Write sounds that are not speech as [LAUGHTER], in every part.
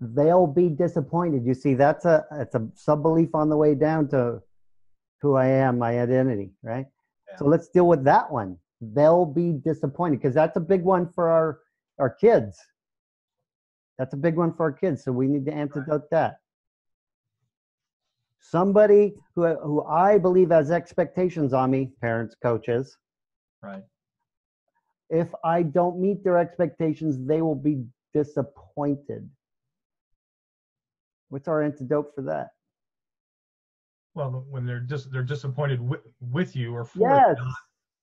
they'll be disappointed. You see, that's a it's a sub belief on the way down to who I am, my identity, right? Yeah. So let's deal with that one. They'll be disappointed because that's a big one for our our kids. That's a big one for our kids. So we need to antidote that. Somebody who who I believe has expectations on me, parents, coaches. Right. If I don't meet their expectations, they will be disappointed. What's our antidote for that? Well, when they're just they're disappointed with, with you or for Yes. you, not,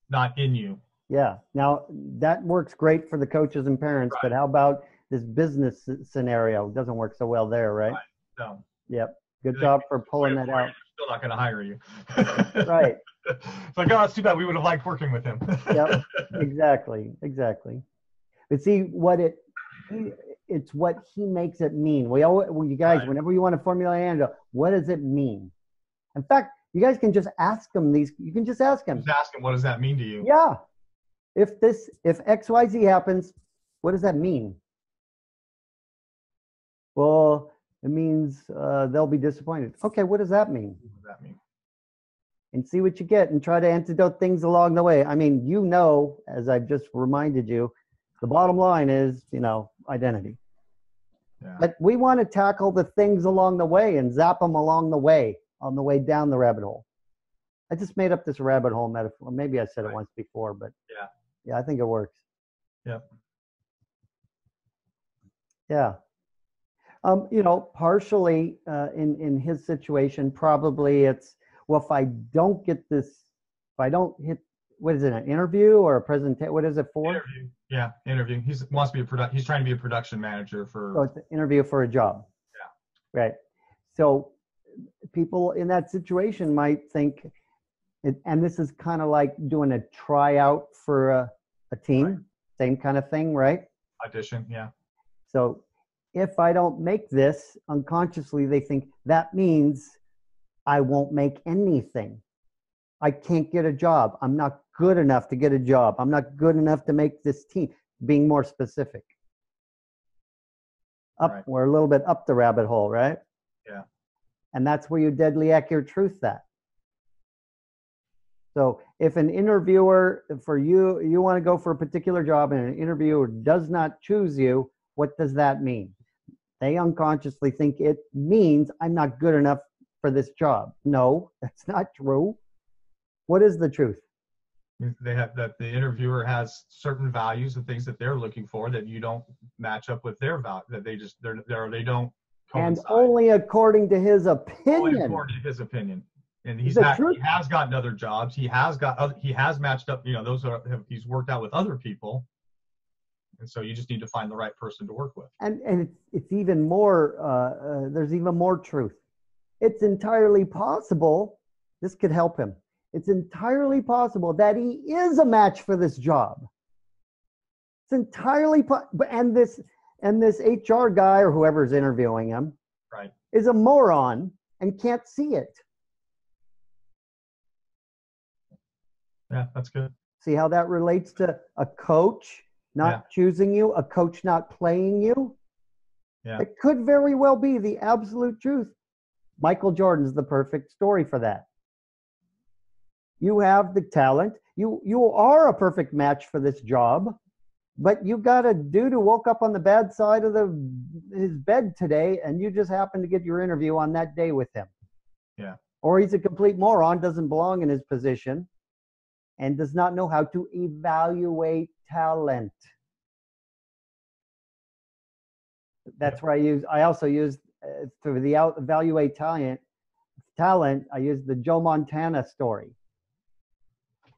not in you. Yeah. Now that works great for the coaches and parents, but how about this business scenario? Doesn't work so well there, right? Right. So Yep. Good job for pulling that out. Still not going to hire you. [LAUGHS] Right. it's [LAUGHS] like, oh, it's too bad. We would have liked working with him. Yep. [LAUGHS] Exactly. Exactly. But see what it it's what he makes it mean. We always, well, you guys, Right. whenever you want to formulate an antidote, what does it mean? In fact, you guys can just ask him these. You can just ask him. Just ask him, what does that mean to you? Yeah. If this, if X, Y, Z happens, what does that mean? Well, it means uh, they'll be disappointed. Okay, what does that mean? What does that mean? And see what you get and try to antidote things along the way. I mean, you know, as I've just reminded you, the bottom line is, you know, identity. Yeah. But we want to tackle the things along the way and zap them along the way, on the way down the rabbit hole. I just made up this rabbit hole metaphor. Maybe I said it once before, but Yeah. yeah, I think it works. Yeah. Yeah. Um, you know, partially uh, in in his situation, probably it's well, if I don't get this, if I don't hit, what is it, an interview or a presentation? What is it for? Interview. Yeah, interview. He's wants to be a product. He's trying to be a production manager for. So it's an interview for a job. Yeah. Right. So people in that situation might think, and this is kind of like doing a tryout for a, a team, Right. same kind of thing, right? audition. Yeah. So if I don't make this unconsciously, they think that means I won't make anything. I can't get a job. I'm not good enough to get a job. I'm not good enough to make this team. Being more specific. Up, Right. we're a little bit up the rabbit hole, right? Yeah. And that's where you deadly accurate truth that. So if an interviewer for you, you want to go for a particular job and an interviewer does not choose you, what does that mean? They unconsciously think it means I'm not good enough for this job. No, [LAUGHS] that's not true. What is the truth? They have that the interviewer has certain values and things that they're looking for that you don't match up with their value. That they just they're, they're they don't And only according to his opinion. Only according to his opinion. And he's truth- he has gotten other jobs. He has got other, he has matched up. You know, those are have, he's worked out with other people. And so you just need to find the right person to work with. and and it's, it's even more uh, uh, there's even more truth it's entirely possible this could help him it's entirely possible that he is a match for this job it's entirely po- and this and this hr guy or whoever's interviewing him Right. is a moron and can't see it Yeah, that's good. see how that relates to a coach not Yeah. choosing you a coach not playing you Yeah. It could very well be the absolute truth. Michael Jordan's the perfect story for that. You have the talent. You you are a perfect match for this job, but you got a dude who woke up on the bad side of the his bed today, and you just happened to get your interview on that day with him. Yeah. Or he's a complete moron, doesn't belong in his position, and does not know how to evaluate talent. That's where I use. I also use uh, for the out, evaluate talent. Talent. I use the Joe Montana story.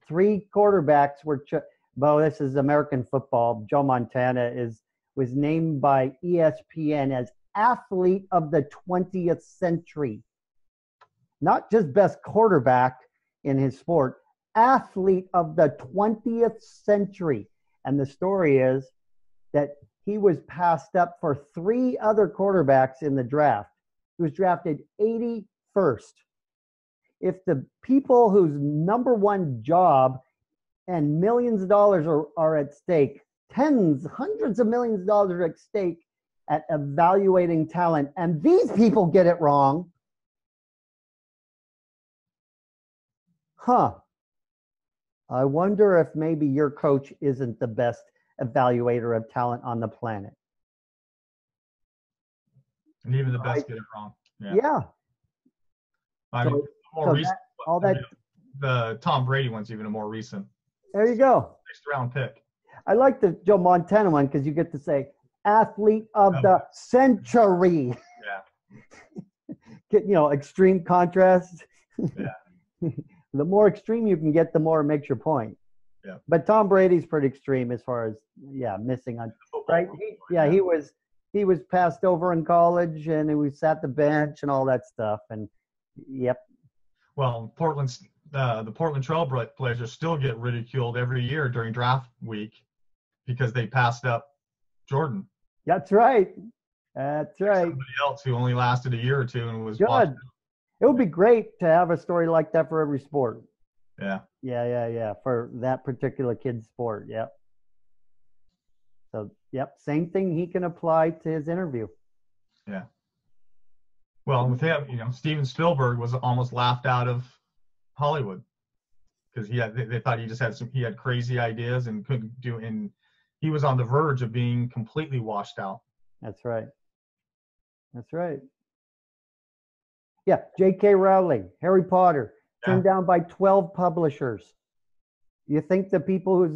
Three quarterbacks were. Ch- well, this is American football. Joe Montana is was named by ESPN as athlete of the 20th century. Not just best quarterback in his sport, athlete of the 20th century. And the story is that he was passed up for three other quarterbacks in the draft. He was drafted 81st. If the people whose number one job and millions of dollars are, are at stake, tens, hundreds of millions of dollars are at stake, at evaluating talent, and these people get it wrong. Huh. I wonder if maybe your coach isn't the best evaluator of talent on the planet. And even the best get it wrong. Yeah. Yeah. I mean, So- more so recent. that- all that, the Tom Brady one's even a more recent there you go. sixth round pick. I like the Joe Montana one because you get to say athlete of Oh. the century. Yeah. [LAUGHS] Get, you know, extreme contrast. Yeah. [LAUGHS] the more extreme you can get, the more it makes your point. Yeah. But Tom Brady's pretty extreme as far as yeah, missing on right. He, yeah, he was he was passed over in college and he was at the bench and all that stuff. And yep, Well, Portland's uh, the Portland Trailblazers still get ridiculed every year during draft week because they passed up Jordan. that's right. That's right. Somebody else who only lasted a year or two and was Good. It would be great to have a story like that for every sport. Yeah. Yeah, yeah, yeah. For that particular kid's sport. Yep. So, yep, same thing he can apply to his interview. Well, with him, you know, Steven Spielberg was almost laughed out of Hollywood because he had they, they thought he just had some he had crazy ideas and couldn't do and he was on the verge of being completely washed out. That's right. That's right. Yeah, J.K. Rowling, Harry Potter, turned down by 12 publishers. You think the people whose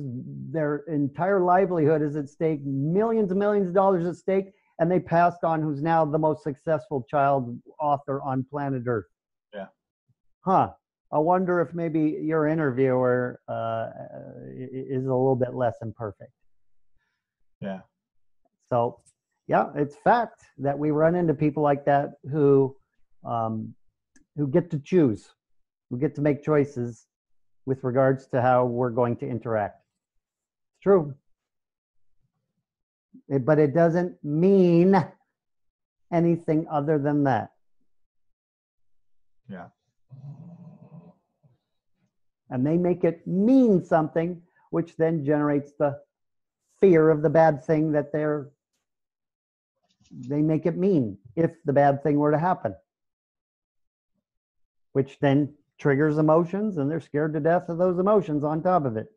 their entire livelihood is at stake, millions and millions of dollars at stake, and they passed on who's now the most successful child author on planet Earth? Yeah. Huh. I wonder if maybe your interviewer uh, is a little bit less imperfect. Yeah. So, yeah, it's fact that we run into people like that who um, who get to choose, who get to make choices with regards to how we're going to interact. It's true, but it doesn't mean anything other than that. Yeah. And they make it mean something, which then generates the fear of the bad thing that they're they make it mean if the bad thing were to happen which then triggers emotions and they're scared to death of those emotions on top of it